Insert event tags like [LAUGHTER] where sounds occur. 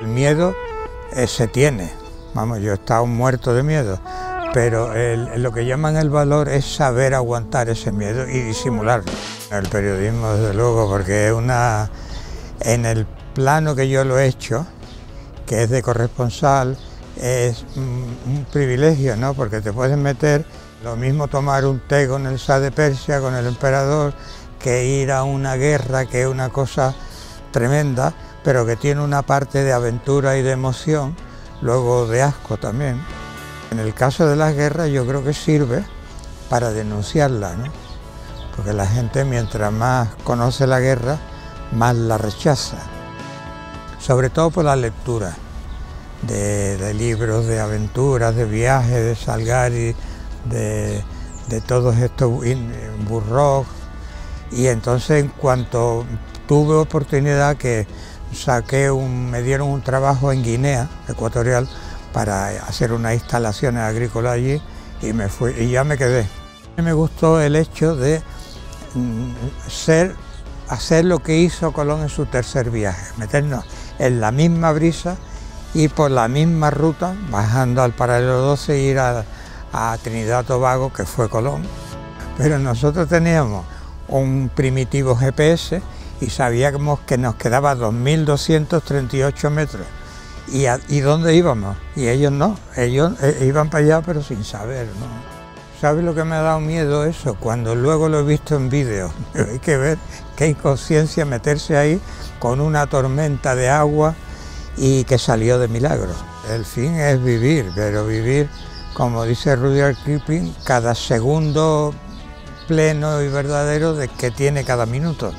miedo eh, se tiene. Vamos, yo he estado muerto de miedo, pero lo que llaman el valor es saber aguantar ese miedo y disimularlo. El periodismo, desde luego, porque es una. En el plano que yo lo he hecho, que es de corresponsal, es un privilegio, ¿no? Porque te puedes meter, lo mismo tomar un té con el Shah de Persia, con el emperador, que ir a una guerra, que es una cosa tremenda, pero que tiene una parte de aventura y de emoción, luego de asco también. En el caso de las guerras yo creo que sirve para denunciarla, ¿no? porque la gente mientras más conoce la guerra, más la rechaza, sobre todo por la lectura de, libros de aventuras, de viajes, de Salgari, de, de todos estos Burroughs. Y entonces en cuanto tuve oportunidad que saqué un, me dieron un trabajo en Guinea Ecuatorial para hacer unas instalaciones agrícolas allí y me fui y ya me quedé. Me gustó el hecho de mm, ser, hacer lo que hizo Colón en su tercer viaje, meternos en la misma brisa y por la misma ruta, bajando al paralelo 12, e ir a, a Trinidad Tobago, que fue Colón. Pero nosotros teníamos un primitivo GPS y sabíamos que nos quedaba 2.238 metros. ¿Y, ¿Y dónde íbamos? Y ellos no, ellos eh, iban para allá pero sin saber. ¿Sabes lo que me ha dado miedo eso? Cuando luego lo he visto en vídeo. [LAUGHS] Hay que ver qué inconsciencia meterse ahí con una tormenta de agua y que salió de milagro. El fin es vivir, pero vivir, como dice Rudyard Kipling, cada segundo pleno y verdadero de que tiene cada minuto.